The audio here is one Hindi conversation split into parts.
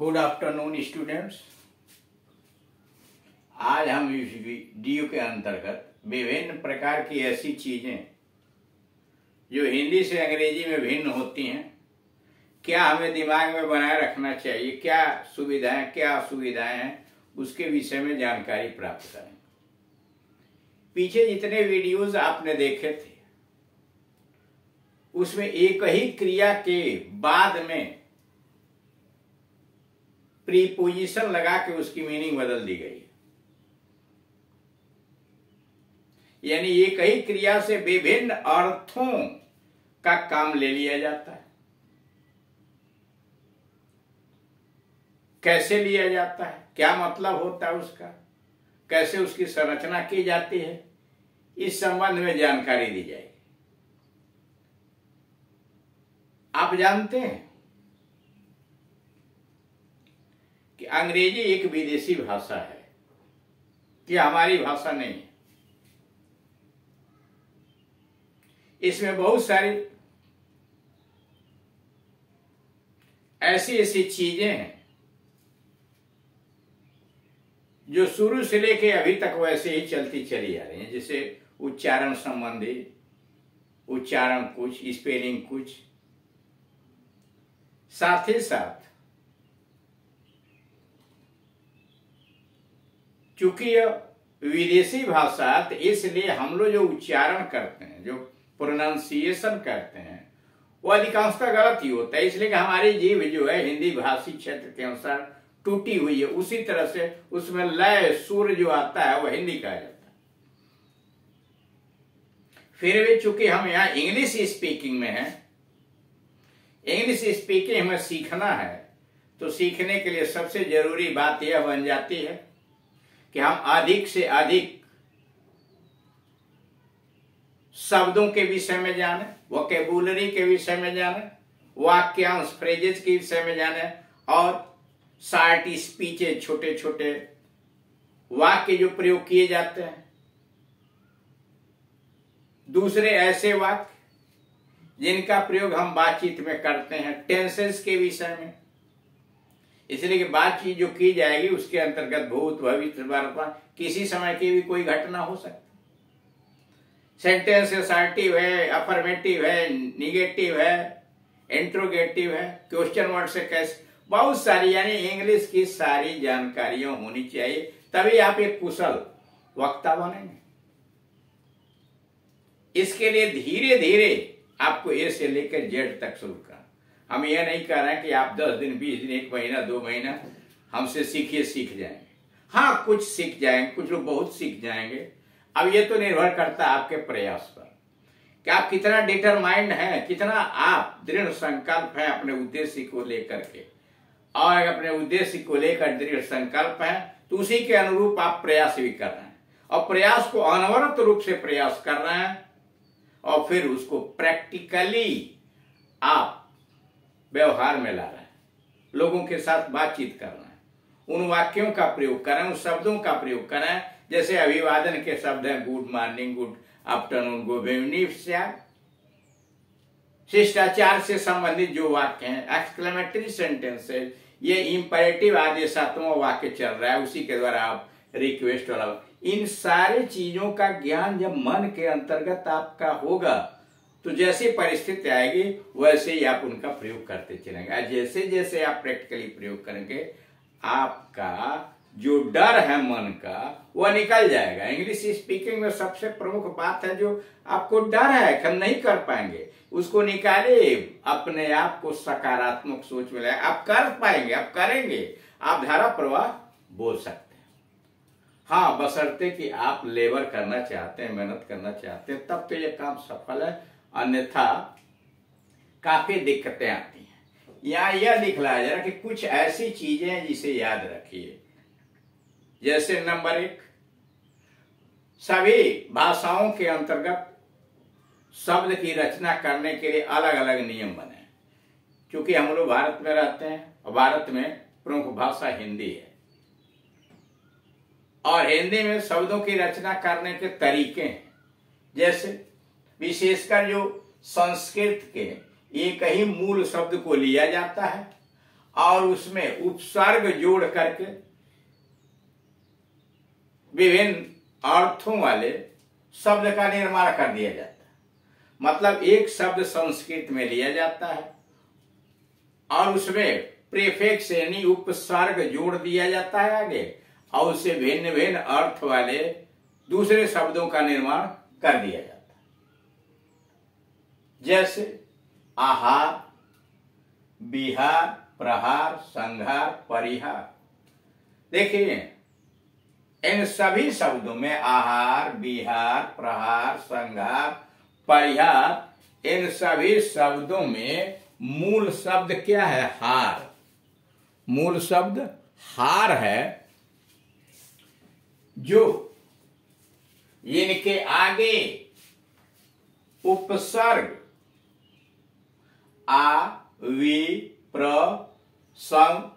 गुड आफ्टरनून स्टूडेंट्स आज हम इस वीडियो के अंतर्गत विभिन्न प्रकार की ऐसी चीज़ें जो हिंदी से अंग्रेज़ी में भिन्न होती हैं, क्या हमें दिमाग में बनाए रखना चाहिए, क्या सुविधाएँ, क्या असुविधाएँ हैं, उसके विषय में जानकारी प्राप्त करें। पीछे जितने वीडियोस आपने देखे थे, उसमें एक ही क्रिया के बाद में प्रीपोजिशन लगा के उसकी मीनिंग बदल दी गई। यानी एक ही क्रिया से विभिन्न अर्थों का काम ले लिया जाता है। कैसे लिया जाता है? क्या मतलब होता है उसका? कैसे उसकी संरचना की जाती है? इस संबंध में जानकारी दी जाएगी। आप जानते हैं? कि अंग्रेज़ी एक विदेशी भाषा है। कि हमारी भाषा नहीं। है इसमें बहुत सारी ऐसी ऐसी चीज़ें हैं, जो शुरू से लेके अभी तक वैसे ही चलती चली आ रही हैं, जैसे उच्चारण संबंधी, उच्चारण कुछ स्पेलिंग कुछ। साथ ही साथ चूँकि विदेशी भाषा तो इसलिए हम लोग जो उच्चारण करते हैं, जो प्रोनाउंसिएशन करते हैं, वो अधिकांशतः गलत ही होता है। इसलिए कि हमारी जीव जो है, हिंदी भाषी क्षेत्र के अनुसार टूटी हुई है। उसी तरह से उसमें लय, सुर जो आता है वह हिंदी कहा जाता है। फिर भी चूँकि हम यहाँ इंग्लिश स्पीकिंग में हैं इंग्लिश स्पीकिंग हमें सीखना है तो सीखने के लिए सबसे ज़रूरी बात यह बन जाती है कि हम अधिक से अधिक शब्दों के विषय में जाने वोकेबुलरी के विषय में जाने, वाक्यांश फ्रेजेस के विषय में जाने, और शार्ट स्पीचे छोटे छोटे वाक्य जो प्रयोग किए जाते हैं। दूसरे ऐसे वाक्य जिनका प्रयोग हम बातचीत में करते हैं टेंसेस के विषय में। इसलिए कि बातचीत जो की जाएगी उसके अंतर्गत भूत, भविष्य वर्तमान किसी समय की भी कोई घटना हो सकती। सेंटेंस असर्टिव है अफर्मेटिव है निगेटिव है इंट्रोगेटिव है क्वेश्चन वर्ड से कैसे बहुत सारी, यानी इंग्लिश की सारी जानकारियाँ होनी चाहिए, तभी आप एक कुशल वक्ता बनेंगे। इसके लिए धीरे धीरे आपको ए से लेकर जेड तक शुरू करना। हम यह नहीं कह रहे हैं कि आप दस दिन, बीस दिन, एक महीना, दो महीना हमसे सीखिए, सीख जाएँगे। हाँ कुछ सीख जाएँगे, कुछ लोग बहुत सीख जाएँगे। अब ये तो निर्भर करता है आपके प्रयास पर कि आप कितना डिटरमाइंड हैं, कितना आप दृढ़ संकल्प है अपने उद्देश्य को लेकर के। और अपने उद्देश्य को लेकर दृढ़ संकल्प है तो उसी के अनुरूप आप प्रयास भी कर रहे हैं। और प्रयास को अनवरत रूप से प्रयास कर रहे हैं, और फिर उसको प्रैक्टिकली आप व्यवहार में ला रहे हैं। लोगों के साथ बातचीत कर रहे हैं। उन वाक्यों का प्रयोग करें उन शब्दों का प्रयोग करें जैसे अभिवादन के शब्द हैं गुड मॉर्निंग गुड आफ्टरनून गोविनिफ्या शिष्टाचार से संबंधित जो वाक्य हैं एक्सक्लेमेटरी सेंटेंस है, ये इंपरेटिव आदेशात्मक वाक्य चल रहा है, उसी के द्वारा आप रिक्वेस्ट वाला इन सारे चीज़ों का ज्ञान जब मन के अंतर्गत आपका होगा तो जैसे परिस्थिति आएगी, वैसे ही आप उनका प्रयोग करते चलेंगे। जैसे जैसे आप प्रैक्टिकली प्रयोग करेंगे, आपका जो डर है मन का, वह निकल जाएगा। इंग्लिश स्पीकिंग में सबसे प्रमुख बात है जो आपको डर है कि हम नहीं कर पाएँगे, उसको निकाले, अपने आप को सकारात्मक सोच में लाए। आप कर पाएँगे, आप करेंगे, आप धारा प्रवाह बोल सकते हैं। हाँ बसरते कि आप लेबर करना चाहते हैं, मेहनत करना चाहते हैं, तब तो ये काम सफल है। अन्यथा काफ़ी दिक्कतें आती हैं। यहाँ यह दिखलाया जा रहा कि कुछ ऐसी चीज़ें हैं जिसे याद रखिए। जैसे नंबर एक, सभी भाषाओं के अंतर्गत शब्द की रचना करने के लिए अलग अलग नियम बने क्योंकि हम लोग भारत में रहते हैं और भारत में प्रमुख भाषा हिंदी है। और हिंदी में शब्दों की रचना करने के तरीके हैं। जैसे विशेषकर जो संस्कृत के एक ही मूल शब्द को लिया जाता है, और उसमें उपसर्ग जोड़ करके विभिन्न अर्थों वाले शब्द का निर्माण कर दिया जाता है। मतलब एक शब्द संस्कृत में लिया जाता है, और उसमें प्रीफिक्स यानी उपसर्ग जोड़ दिया जाता है आगे, और उससे भिन्न भिन्न अर्थ वाले दूसरे शब्दों का निर्माण कर दिया जाता है। जैसे आहार बिहार प्रहार, संहार, परिहार। देखिए, इन सभी शब्दों में आहार बिहार प्रहार, संहार, परिहार, इन सभी शब्दों में मूल शब्द क्या है? हार। मूल शब्द हार है, जो इनके आगे उपसर्ग आ, वी, प्र संग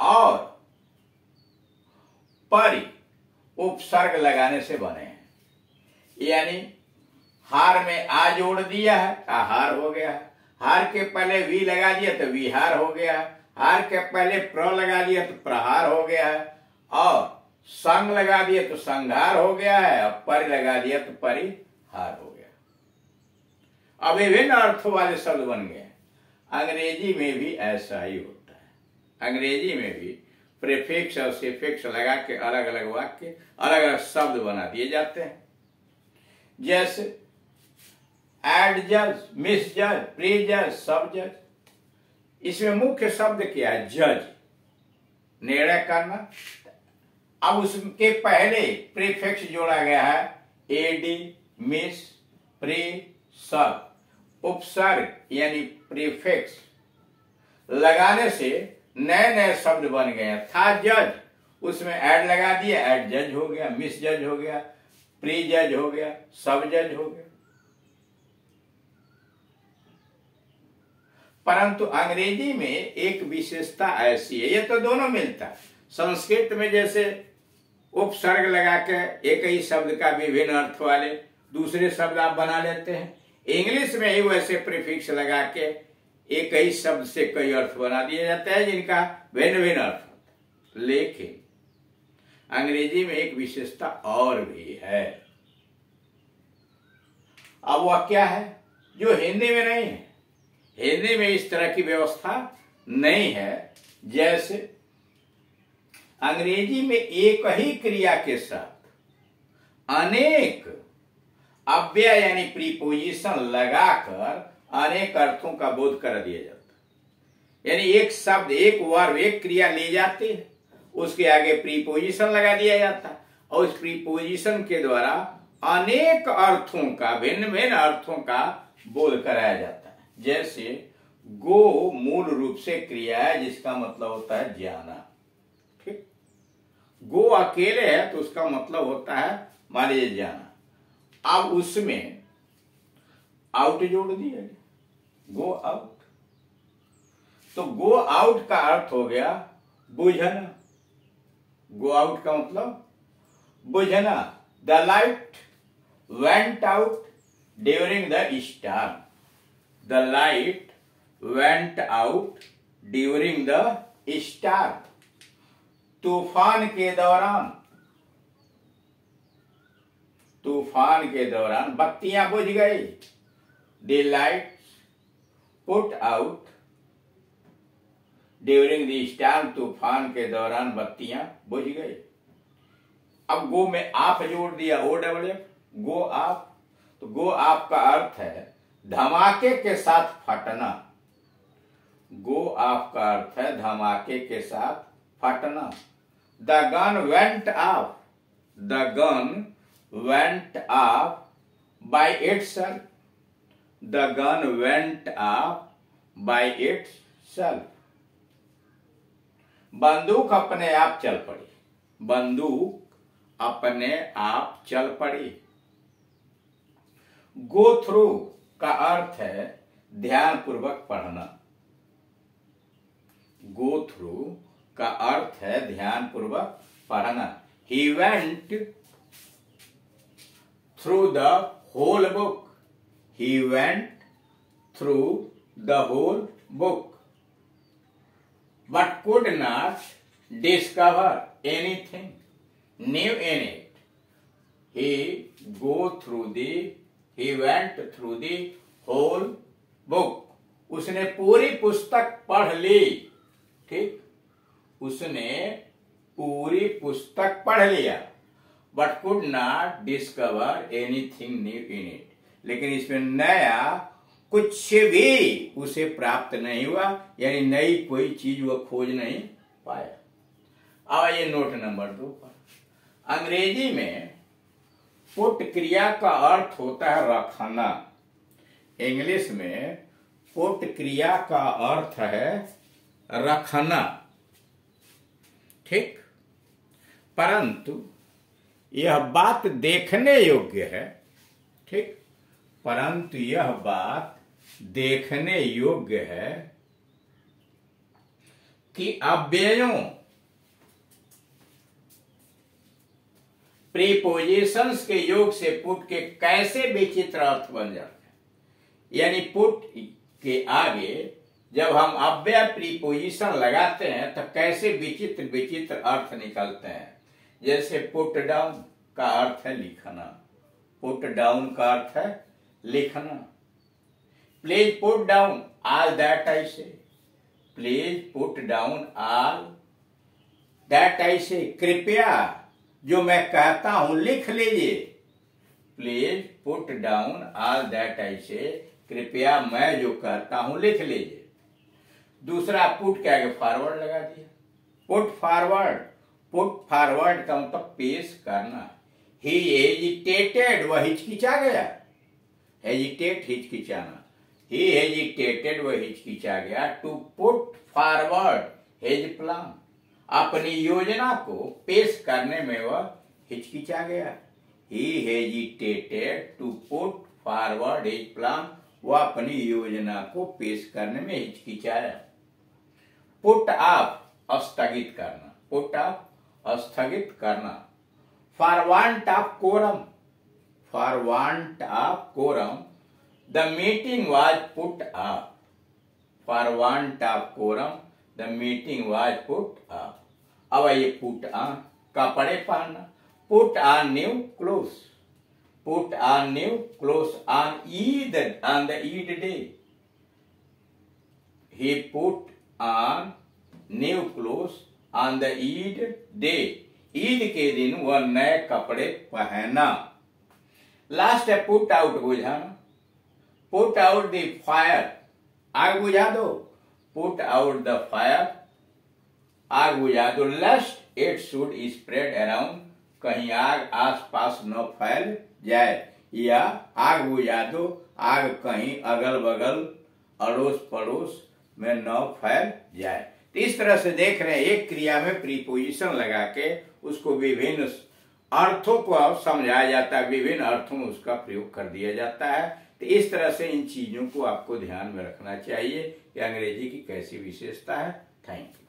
और। परि उपसर्ग लगाने से बने हैं। यानी हार में आ जोड़ दिया है आहार हो गया है। हार के पहले वी लगा दिया तो विहार हो गया है। हार के पहले प्र लगा दिया तो प्रहार हो गया है। और संग लगा दिया तो संघार हो गया है। और पर लगा दिया तो परिहार हो गया अब विभिन्न अर्थों वाले शब्द बन गए अंग्रेज़ी में भी ऐसा ही होता है। अंग्रेज़ी में भी प्रेफिक्स और सिफिक्स लगा के अलग अलग वाक्य अलग अलग शब्द बना दिए जाते हैं। जैसे एड जज मिस जज प्री जज सब जज इसमें मुख्य शब्द क्या है? जज निर्णय करना। अब उसके पहले प्रीफिक्स जोड़ा गया है एडी मिस प्री सब उपसर्ग, यानी प्रीफिक्स, लगाने से नए नए शब्द बन गए था जज, उसमें एड लगा दिया एड जज हो गया मिस जज हो गया प्री जज हो गया सब जज हो गया। परंतु अंग्रेज़ी में एक विशेषता ऐसी है, ये तो दोनों मिलता है। संस्कृत में जैसे उपसर्ग लगा के एक ही शब्द का विभिन्न अर्थ वाले, दूसरे शब्द आप बना लेते हैं। इंग्लिश में ही वैसे प्रीफिक्स लगा के एक ही शब्द से कई अर्थ बना दिए जाते हैं जिनका भिन्न भिन्न अर्थ होता है। लेकिन अंग्रेज़ी में एक विशेषता और भी है। अब वह क्या है? जो हिंदी में नहीं है। हिंदी में इस तरह की व्यवस्था नहीं है, जैसे अंग्रेज़ी में एक ही क्रिया के साथ अनेक अव्यय यानी प्रीपोजिशन लगाकर अनेक अर्थों का बोध कर दिया जाता यानी एक शब्द, एक वर्ब, एक क्रिया ले जाती है। उसके आगे प्रीपोजिशन लगा दिया जाता है। और उस प्रीपोजिशन के द्वारा अनेक अर्थों का भिन्न भिन्न अर्थों का बोध कराया जाता है। जैसे गो मूल रूप से क्रिया है, जिसका मतलब होता है जाना ठीक? गो अकेले है तो उसका मतलब होता है, मान लीजिए जाना अब उसमें आउट जोड़ दिया गो आउट तो गो आउट का अर्थ हो गया बुझना। गो आउट का मतलब बुझना। The light went out during the storm the light went out during the storm तूफ़ान के दौरान तूफ़ान के दौरान बत्तियाँ बुझ गई। The light put out during the storm तूफ़ान के दौरान बत्तियाँ बुझ गई। अब गो में आप जोड़ दिया, ओ डबल गो आप। तो गो आप का अर्थ है धमाके के साथ फटना। गो आप का अर्थ है धमाके के साथ फटना। The gun went off the gun by itself the gun went off by itself बंदूक अपने आप चल पड़ी। बंदूक अपने आप चल पड़ी। गो थ्रू का अर्थ है ध्यान पूर्वक पढ़ना। गो थ्रू का अर्थ है ध्यान पूर्वक पढ़ना। He went through the whole book he went through the whole book but could not discover anything new in it. He go through the he went through the whole book. उसने पूरी पुस्तक पढ़ ली ठीक उसने पूरी पुस्तक पढ़ लिया but could not discover anything new in it लेकिन इसमें नया कुछ भी उसे प्राप्त नहीं हुआ, यानी नई कोई चीज़ वो खोज नहीं पाया। अब ये नोट नंबर दो पर। अंग्रेज़ी में पुट क्रिया का अर्थ होता है रखना। इंग्लिश में पुट क्रिया का अर्थ है रखना। ठीक? परंतु यह बात देखने योग्य है, ठीक? परंतु यह बात देखने योग्य है कि अव्ययों, प्रीपोजिशंस के योग से पुट के कैसे विचित्र अर्थ बन जाते हैं? यानी पुट के आगे जब हम अव्यय प्रीपोजिशन लगाते हैं तो कैसे विचित्र विचित्र अर्थ निकलते हैं? जैसे पुट डाउन का अर्थ है लिखना। पुट डाउन का अर्थ है लिखना। Please put down all that I say please put down all that I say कृपया जो मैं कहता हूँ लिख लीजिए। Please put down all that I say कृपया मैं जो कहता हूँ लिख लीजिए। दूसरा पुट के फॉरवर्ड लगा दिया। पुट फॉरवर्ड पुट फॉरवर्ड का मतलब पेश करना। ही एजिटेटेड वह हिचकिचा गया। हेजिटेट हिचकिचाना। ही हेजिटेटेड वह हिचकिचा गया। To put forward his plan अपनी योजना को पेश करने में वह हिचकिचा गया। He hesitated to put forward his plan वह अपनी योजना को पेश करने में हिचकिचाया। पुट ऑफ़ स्थगित करना। पुट ऑफ़ स्थगित करना। For want of quorum for want of quorum the meeting was put off for want of quorum the meeting was put off अब ये पुट ऑन कपड़े पहनना। Put on new clothes put on new clothes on Eid on the Eid day he put on new clothes on the Eid day Eid के दिन वह नए कपड़े पहना। लास्ट है पुट आउट बुझाना। पुट आउट द फायर आग बुझा दो। पुट आउट द फायर आग बुझा दो। Lest it should spread around कहीं आग आसपास न फैल जाए। या आग बुझा दो। आग कहीं अगल बगल अड़ोस पड़ोस में न फैल जाए। तो इस तरह से देख रहे हैं, एक क्रिया में प्रीपोजिशन लगा के उसको विभिन्न अर्थों को अब समझाया जाता है, विभिन्न अर्थों में उसका प्रयोग कर दिया जाता है। तो इस तरह से इन चीज़ों को आपको ध्यान में रखना चाहिए कि अंग्रेज़ी की कैसी विशेषता है। Thank you